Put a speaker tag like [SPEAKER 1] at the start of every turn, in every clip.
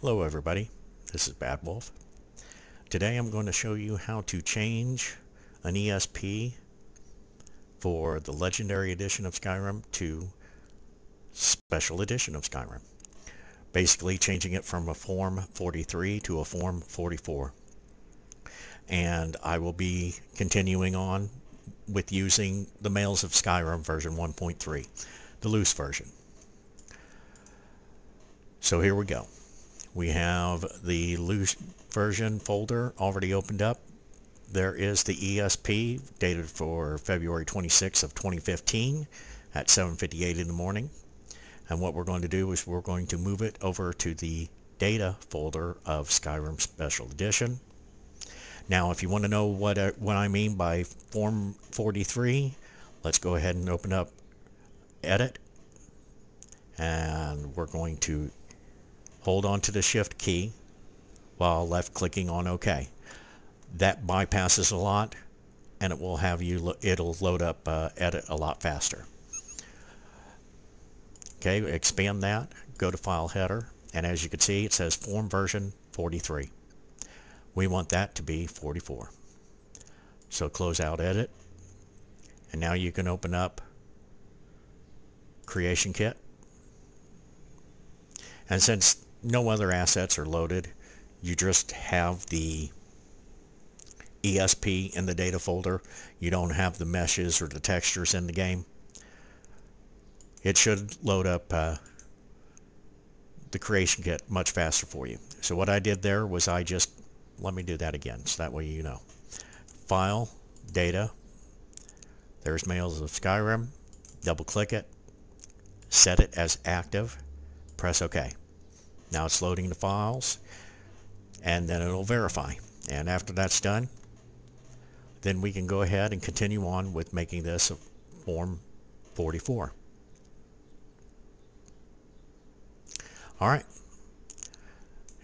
[SPEAKER 1] Hello everybody, this is Bad Wolf. Today I'm going to show you how to change an ESP for the Legendary Edition of Skyrim to Special Edition of Skyrim. Basically changing it from a Form 43 to a Form 44. And I will be continuing on with using the Males of Skyrim version 1.3, the loose version. So here we go we have the loose version folder already opened up. There is the ESP dated for February 26th of 2015 at 7.58 in the morning. And what we're going to do is we're going to move it over to the data folder of Skyrim Special Edition. Now, if you want to know what I, what I mean by Form 43, let's go ahead and open up Edit. And we're going to hold on to the shift key while left clicking on OK. That bypasses a lot and it will have you, it'll load up uh, edit a lot faster. Okay, expand that, go to file header, and as you can see it says form version 43. We want that to be 44. So close out edit, and now you can open up Creation Kit. And since no other assets are loaded. You just have the ESP in the data folder. You don't have the meshes or the textures in the game. It should load up uh, the creation kit much faster for you. So what I did there was I just, let me do that again so that way you know. File, Data, there's Males of Skyrim, double click it, set it as active, press OK. Now it's loading the files and then it'll verify. And after that's done, then we can go ahead and continue on with making this a Form 44. All right,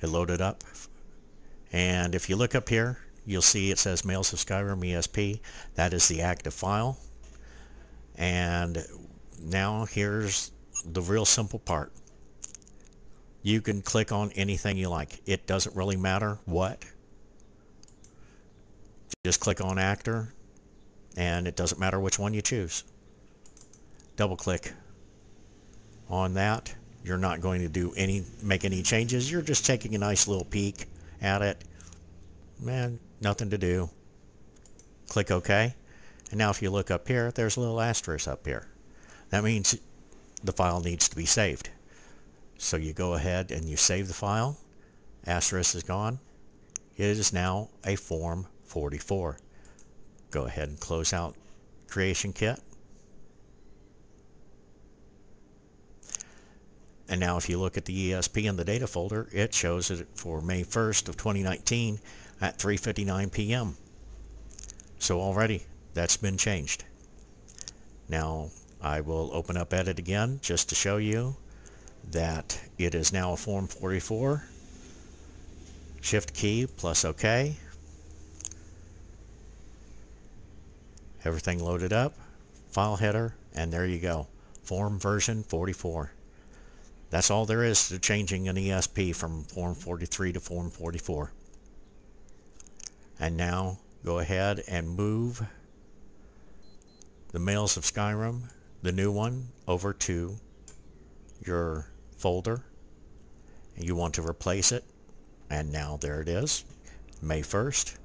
[SPEAKER 1] it loaded up. And if you look up here, you'll see it says Males of Skyrim ESP. That is the active file. And now here's the real simple part you can click on anything you like. It doesn't really matter what. Just click on actor and it doesn't matter which one you choose. Double click on that. You're not going to do any make any changes. You're just taking a nice little peek at it. Man, nothing to do. Click OK. And now if you look up here, there's a little asterisk up here. That means the file needs to be saved. So you go ahead and you save the file. Asterisk is gone. It is now a Form 44. Go ahead and close out Creation Kit. And now if you look at the ESP in the data folder, it shows it for May 1st of 2019 at 3.59 p.m. So already that's been changed. Now I will open up Edit again just to show you that it is now a Form 44. Shift key plus OK. Everything loaded up. File header, and there you go. Form version 44. That's all there is to changing an ESP from Form 43 to Form 44. And now go ahead and move the Males of Skyrim, the new one, over to your folder and you want to replace it and now there it is May 1st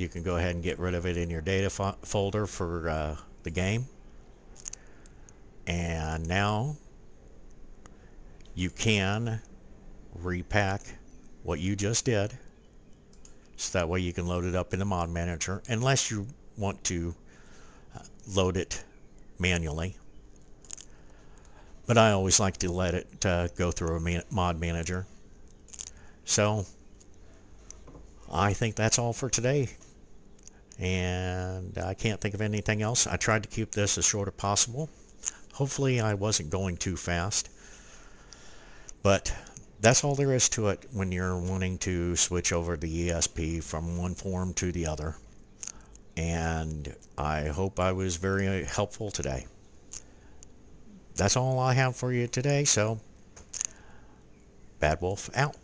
[SPEAKER 1] you can go ahead and get rid of it in your data fo folder for uh, the game. And now you can repack what you just did so that way you can load it up in the mod manager unless you want to uh, load it manually but I always like to let it uh, go through a man mod manager. So I think that's all for today. And I can't think of anything else. I tried to keep this as short as possible. Hopefully I wasn't going too fast. But that's all there is to it when you're wanting to switch over the ESP from one form to the other. And I hope I was very helpful today that's all I have for you today. So, Bad Wolf out.